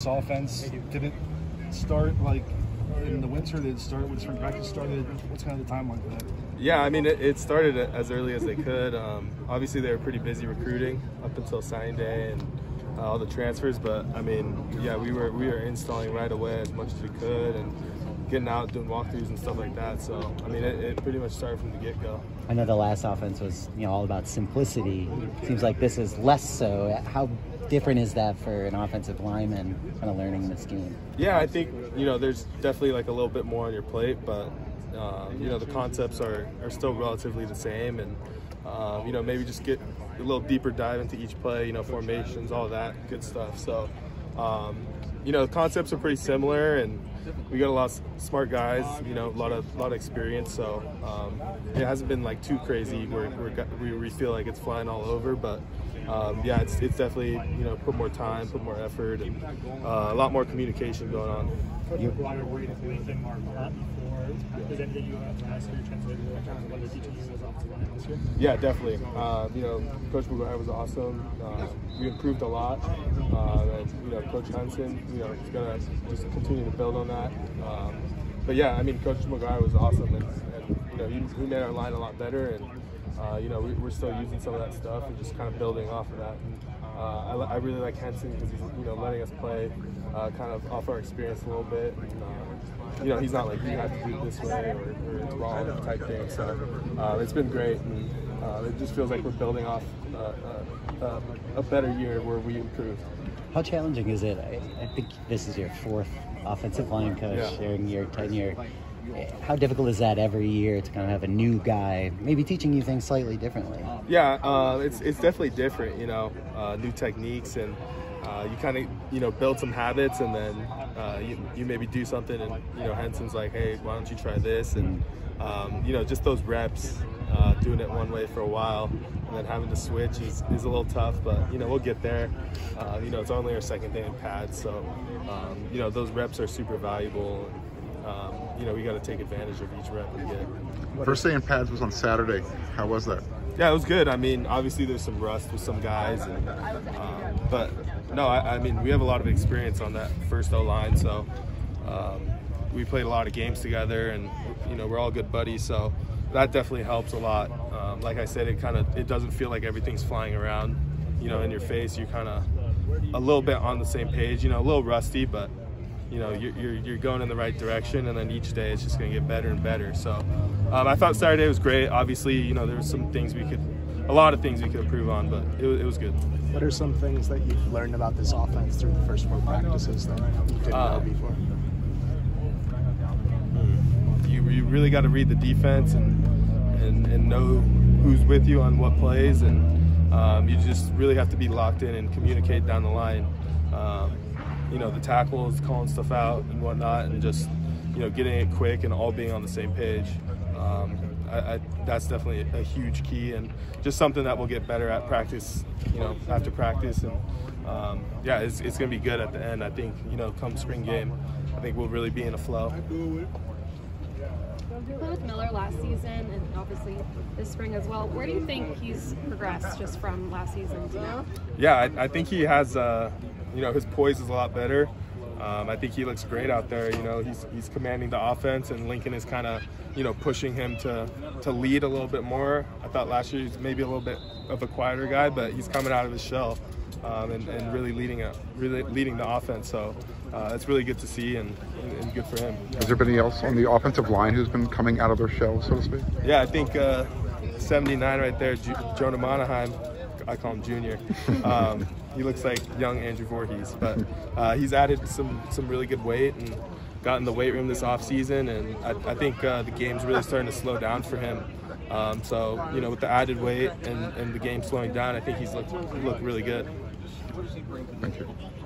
This offense did it start like in the winter? Did it start when spring practice started? What's kind of the timeline for that? Yeah, I mean, it, it started as early as they could. Um, obviously, they were pretty busy recruiting up until signing day and uh, all the transfers. But I mean, yeah, we were we were installing right away as much as we could and getting out doing walkthroughs and stuff like that. So I mean, it, it pretty much started from the get go. I know the last offense was you know all about simplicity. Seems like this is less so. How different is that for an offensive lineman kind of learning the scheme? Yeah, I think you know there's definitely like a little bit more on your plate, but uh, you know the concepts are, are still relatively the same, and uh, you know maybe just get a little deeper dive into each play, you know formations, all that good stuff. So um, you know the concepts are pretty similar, and we got a lot of smart guys, you know, a lot of lot of experience. So um, it hasn't been like too crazy where, where we feel like it's flying all over, but um, yeah, it's, it's definitely you know put more time, put more effort, and uh, a lot more communication going on. You, yeah, definitely. Uh, you know, Coach McGuire was awesome. Uh, we improved a lot. Uh, and, you know, Coach Henson, you know, is gonna just continue to build on that. Um, but yeah, I mean, Coach McGuire was awesome, and, and you know, he, he made our line a lot better, and uh, you know, we, are still using some of that stuff and just kind of building off of that. Uh, I, I, really like Henson because he's you know letting us play uh, kind of off our experience a little bit. And, uh, you know, he's not like you have to do it this way or, or it's wrong type thing. So uh, it's been great, and uh, it just feels like we're building off a better year where we improved. How challenging is it? I, I, think this is your fourth offensive line coach yeah. during your tenure how difficult is that every year to kind of have a new guy maybe teaching you things slightly differently? Yeah, uh, it's it's definitely different. You know, uh, new techniques and. Uh, you kind of you know build some habits and then uh, you, you maybe do something and you know Henson's like hey why don't you try this and um, you know just those reps uh, doing it one way for a while and then having to switch is, is a little tough but you know we'll get there uh, you know it's only our second day in pads so um, you know those reps are super valuable um, you know, we got to take advantage of each rep we get. First day in pads was on Saturday. How was that? Yeah, it was good. I mean, obviously there's some rust with some guys, and, um, but no, I, I, mean we have a lot of experience on that first O line, so um, we played a lot of games together, and you know we're all good buddies, so that definitely helps a lot. Um, like I said, it kind of it doesn't feel like everything's flying around, you know, in your face. You're kind of a little bit on the same page, you know, a little rusty, but you know you're, you're, you're, going in the right direction and then each day it's just going to get better and better so um, i thought saturday was great obviously you know there were some things we could a lot of things we could improve on but it, it was good what are some things that you've learned about this offense through the first four practices that you didn't uh, know before you, you really got to read the defense and, and, and know who's with you on what plays and um, you just really have to be locked in and communicate down the line um, you know, the tackles, calling stuff out and whatnot, and just, you know, getting it quick and all being on the same page. Um, I, I, that's definitely a huge key and just something that we'll get better at practice, you know, after practice. And um, yeah, it's, it's going to be good at the end. I think, you know, come spring game, I think we'll really be in a flow. Played with Miller last season and obviously this spring as well. Where do you think he's progressed just from last season to now? Yeah, I, I think he has. Uh, you know, his poise is a lot better. Um, I think he looks great out there. You know, he's, he's commanding the offense, and Lincoln is kind of, you know, pushing him to to lead a little bit more. I thought last year he was maybe a little bit of a quieter guy, but he's coming out of his shell um, and, and, really leading a, really leading the offense. So uh, it's really good to see and, and, and, good for him. Is there been anybody else on the offensive line who's been coming out of their shell, so to speak? Yeah, I think uh, 79 right there, Jonah Monheim. I call him Junior. Um, he looks like young Andrew Vorhees, but uh, he's added some some really good weight and got in the weight room this off season, and I, I think uh, the game's really starting to slow down for him. Um, so you know, with the added weight and, and the game slowing down, I think he's looked looked really good. Thank you.